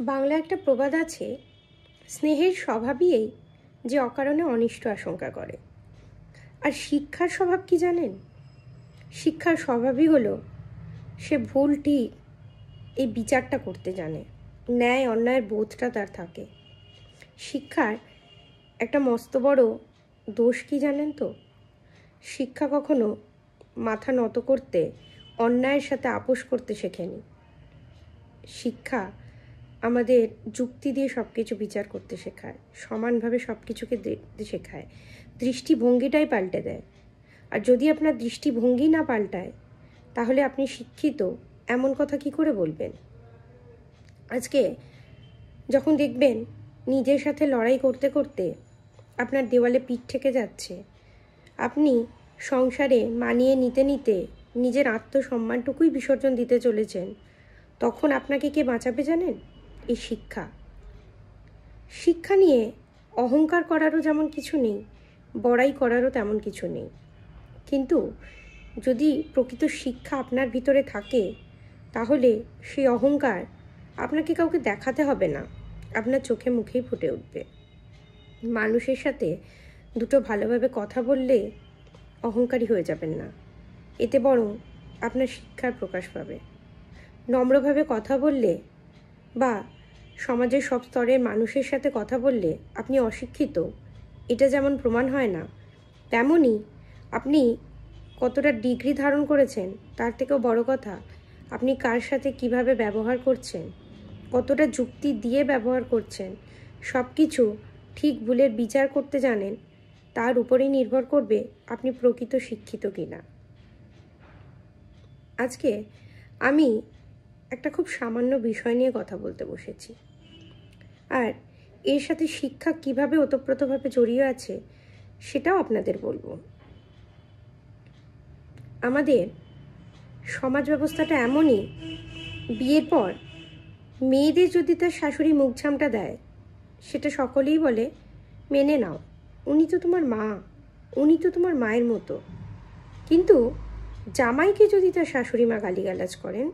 বাংলা একটা প্রবাদ আছে, স্নেহের স্বভাবই এই যে অকারণে অনিষ্ট আশঙ্কা করে। আর শিক্ষার স্বভাব কি জানেন? শিক্ষার স্বভাবই হলো, সে ভুল ঠিক এই বিচারটা করতে জানে, ন্যায় অন্যায়ের বোধটা তার থাকে। শিক্ষার একটা মস্ত বড় দোষ কি জানেন তো? শিক্ষা কখনো মাথা নত করতে, অন্যায়ের সাথে আপোষ করতে শেখেনি। শিক্ষা আমাদের যুক্তি দিয়ে সব কিছু বিচার করতে শেখায়, সমানভাবে সব কিছুকে দেখতে শেখায়। দৃষ্টিভঙ্গিটাই পাল্টে দেয়। আর যদি আপনার দৃষ্টিভঙ্গি না পাল্টায়, তাহলে আপনি শিক্ষিত, এমন কথা কি করে বলবেন? আজকে যখন দেখবেন নিজের সাথে লড়াই করতে করতে আপনার দেওয়ালে পিঠ থেকে যাচ্ছে, আপনি সংসারে মানিয়ে নিতে নিতে নিজের আত্মসম্মানটুকুই বিসর্জন দিতে চলেছেন, তখন আপনাকে কে বাঁচাবে জানেন? এই শিক্ষা। শিক্ষা নিয়ে অহংকার করারও যেমন কিছু নেই, বড়াই করারও তেমন কিছু নেই। কিন্তু যদি প্রকৃত শিক্ষা আপনার ভিতরে থাকে, তাহলে সেই অহংকার আপনাকে কাউকে দেখাতে হবে না। আপনার চোখে মুখেই ফুটে উঠবে। মানুষের সাথে দুটো ভালোভাবে কথা বললে অহংকারী হয়ে যাবেন না। এতে বরং আপনার শিক্ষার প্রকাশ পাবে। নম্রভাবে কথা বললে বা সমাজের সব স্তরের মানুষের সাথে কথা বললে আপনি অশিক্ষিত। এটা যেমন প্রমাণ হয় না তেমনই আপনি কতটা ডিগ্রি ধারণ করেছেন তার থেকেও বড় কথা, আপনি কার সাথে কীভাবে ব্যবহার করছেন, কতটা যুক্তি দিয়ে ব্যবহার করছেন সব কিছু ঠিক ভুলের বিচার করতে জানেন, তার উপরেই নির্ভর করবে আপনি প্রকৃত শিক্ষিত কিনা। আজকে আমি একটা খুব সামান্য বিষয় নিয়ে কথা বলতে বসেছি। আর এর সাথে শিক্ষা কীভাবে ওতপ্রোতভাবে জড়িয়ে আছে, সেটাও আপনাদের বলব। আমাদের সমাজ ব্যবস্থাটা এমনই, বিয়ের পর মেয়েদের যদি তার শাশুড়ি মুখঝামটা দেয়, সেটা সকলেই বলে, মেনে নাও, উনি তো তোমার মা, উনি তো তোমার মায়ের মতো। কিন্তু জামাইকে যদি তার শাশুড়ি মা গালিগালাজ করেন,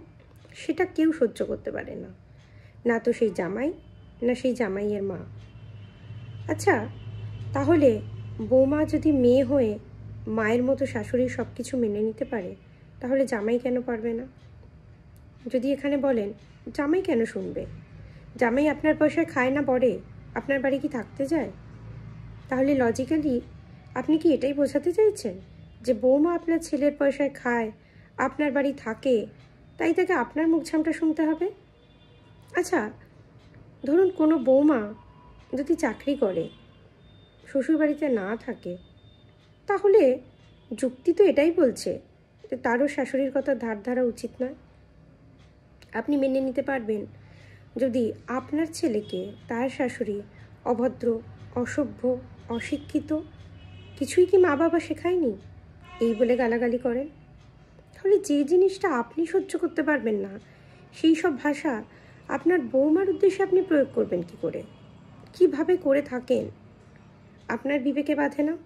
সেটা কেউ সহ্য করতে পারে না। না তো সেই জামাই না সেই জামাইয়ের মা। আচ্ছা তাহলে বৌমা যদি মেয়ে হয়ে মায়ের মতো শাশুড়ি সব কিছু মেনে নিতে পারে, তাহলে জামাই কেন পারবে না? যদি এখানে বলেন, জামাই কেন শুনবে? জামাই আপনার পয়সায় খায় না পড়ে আপনার বাড়ি কি থাকতে যায় তাহলে লজিক্যালি আপনি কি এটাই বোঝাতে চাইছেন? যে বৌমা আপনার ছেলের পয়সায় খায়, আপনার বাড়ি থাকে, তাই তাকে আপনার মুখঝামটা শুনতে হবে? আচ্ছা ধরুন কোনো বৌমা যদি চাকরি করে, শ্বশুরবাড়িতে না থাকে, তাহলে যুক্তি তো এটাই বলছে যে তারও শাশুড়ির কথা ধার ধারা উচিত নয়। আপনি মেনে নিতে পারবেন। যদি আপনার ছেলেকে তার শাশুড়ি অভদ্র, অসভ্য, অশিক্ষিত কিছুই কি মা বাবা শেখায়নি? এই বলে গালাগালি করেন। তাহলে যে জিনিসটা আপনি সহ্য করতে পারবেন না, সেই সব ভাষা আপনার বৌমার উদ্দেশ্যে আপনি প্রয়োগ করবেন কি করে? কীভাবে করে থাকেন? আপনার বিবেকে বাঁধে না?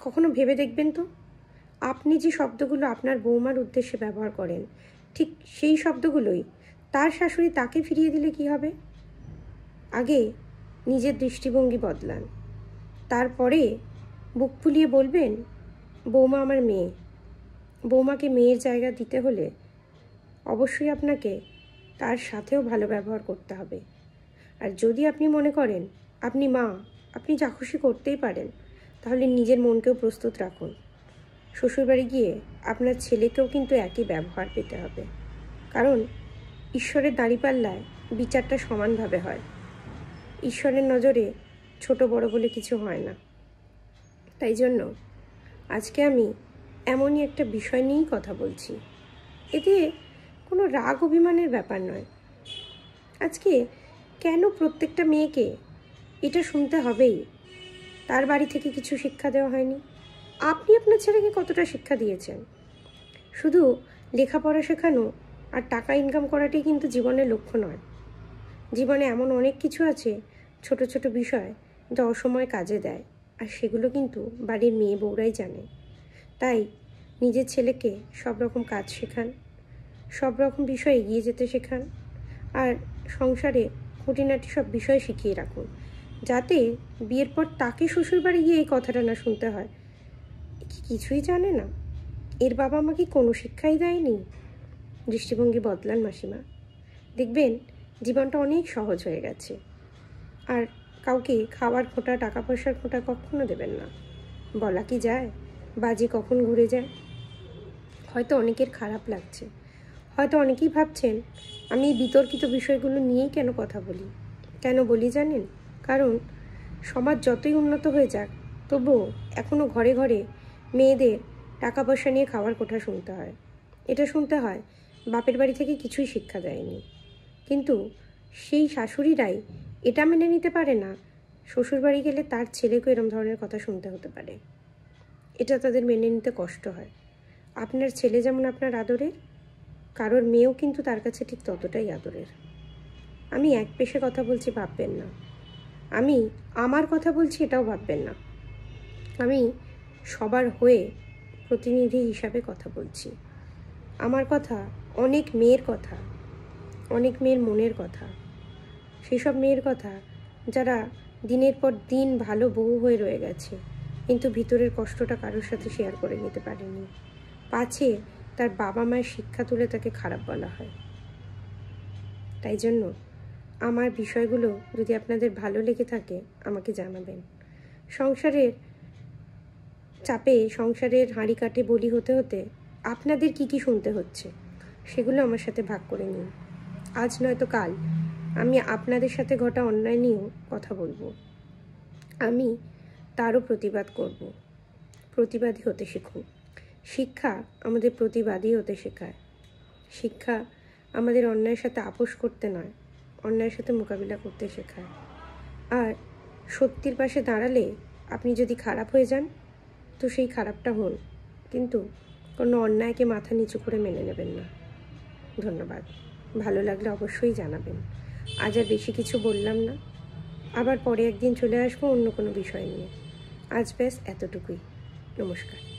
কখনো ভেবে দেখবেন তো? আপনি যে শব্দগুলো আপনার বৌমার উদ্দেশ্যে ব্যবহার করেন, ঠিক সেই শব্দগুলোই তার শাশুড়ি তাকে ফিরিয়ে দিলে কি হবে? আগে নিজের দৃষ্টিভঙ্গি বদলান। তারপরে বুক ফুলিয়ে বলবেন, বৌমা আমার মেয়ে। বৌমাকে মেয়ের জায়গা দিতে হলে অবশ্যই আপনাকে তার সাথেও ভালো ব্যবহার করতে হবে। আর যদি আপনি মনে করেন, আপনি মা, আপনি যা খুশি করতেই পারেন, তাহলে নিজের মনকেও প্রস্তুত রাখুন। শ্বশুরবাড়ি গিয়ে আপনার ছেলেকেও কিন্তু একই ব্যবহার পেতে হবে। কারণ ঈশ্বরের দাঁড়িপাল্লায় বিচারটা সমানভাবে হয়। ঈশ্বরের নজরে ছোট বড় বলে কিছু হয় না। তাই জন্য আজকে আমি এমনই একটা বিষয় নিয়েই কথা বলছি। এতে কোনো রাগ অভিমানের ব্যাপার নয়। আজকে কেন প্রত্যেকটা মেয়েকে এটা শুনতে হবেই? তার বাড়ি থেকে কিছু শিক্ষা দেওয়া হয়নি। আপনি আপনার ছেলেকে কতটা শিক্ষা দিয়েছেন? শুধু লেখাপড়া শেখানো আর টাকা ইনকাম করাটাই কিন্তু জীবনের লক্ষ্য নয়। জীবনে এমন অনেক কিছু আছে, ছোট ছোট বিষয় যা অসময় কাজে দেয়। আর সেগুলো কিন্তু বাড়ির মেয়ে বউরাই জানে। তাই নিজের ছেলেকে সব রকম কাজ শেখান। সব রকম বিষয় এগিয়ে যেতে শেখান। আর সংসারে খুঁটিনাটি সব বিষয় শিখিয়ে রাখুন, যাতে বিয়ের পর তাকে শ্বশুরবাড়ি গিয়ে এই কথাটা না শুনতে হয়। কি কিছুই জানে না। এর বাবা আমাকে কোনো শিক্ষাই দেয়নি? দৃষ্টিভঙ্গি বদলান মাসিমা। দেখবেন, জীবনটা অনেক সহজ হয়ে গেছে। আর কাউকে খাওয়ার খোঁটা, টাকা পয়সার খোঁটা কখনো দেবেন না। বলা কি যায়? বাজে কখন ঘুরে যায়? হয়তো অনেকের খারাপ লাগছে। হয়তো অনেকেই ভাবছেন, আমি এই বিতর্কিত বিষয়গুলো নিয়েই কেন কথা বলি? কেন বলি জানেন? কারণ সমাজ যতই উন্নত হয়ে যাক, তবুও এখনও ঘরে ঘরে মেয়েদের টাকা পয়সা নিয়ে খাওয়ার কোঠা শুনতে হয়। এটা শুনতে হয় বাপের বাড়ি থেকে কিছুই শিক্ষা দেয়নি। কিন্তু সেই শাশুড়িরাই এটা মেনে নিতে পারে না। শ্বশুরবাড়ি গেলে তার ছেলেকে এরম ধরনের কথা শুনতে হতে পারে। এটা তাদের মেনে নিতে কষ্ট হয়। আপনার ছেলে যেমন আপনার আদরের কারোর মেয়েও কিন্তু তার কাছে ঠিক ততটাই আদরের। আমি এক পেশে কথা বলছি ভাববেন না। আমি আমার কথা বলছি এটাও ভাববেন না। আমি সবার হয়ে প্রতিনিধি হিসাবে কথা বলছি। আমার কথা অনেক মেয়ের কথা, অনেক মেয়ের মনের কথা। সেসব মেয়ের কথা যারা দিনের পর দিন ভালো বউ হয়ে রয়ে গেছে, কিন্তু ভিতরের কষ্টটা কারোর সাথে শেয়ার করে নিতে পারেনি। পাছে তার বাবা মায়ের শিক্ষা তুলে তাকে খারাপ বলা হয়। তাই জন্য আমার বিষয়গুলো যদি আপনাদের ভালো লেগে থাকে, আমাকে জানাবেন। সংসারের চাপে সংসারের হাঁড়ি কাটে বলি হতে হতে আপনাদের কি কি শুনতে হচ্ছে, সেগুলো আমার সাথে ভাগ করে নিন। আজ নয়তো কাল আমি আপনাদের সাথে ঘটা অন্যায় নিয়েও কথা বলব। আমি তারও প্রতিবাদ করব। প্রতিবাদী হতে শিখুন। শিক্ষা আমাদের প্রতিবাদী হতে শেখায়। শিক্ষা আমাদের অন্যায়ের সাথে আপোষ করতে নয়, অন্যায়ের সাথে মোকাবিলা করতে শেখায়। আর সত্যির পাশে দাঁড়ালে আপনি যদি খারাপ হয়ে যান, তো সেই খারাপটা হন কিন্তু কোনো অন্যায়কে মাথা নিচু করে মেনে নেবেন না। ধন্যবাদ। ভালো লাগলে অবশ্যই জানাবেন। আজ আর বেশি কিছু বললাম না। আবার পরে একদিন চলে আসব অন্য কোনো বিষয় নিয়ে। আজ ব্যাস এতটুকুই। নমস্কার।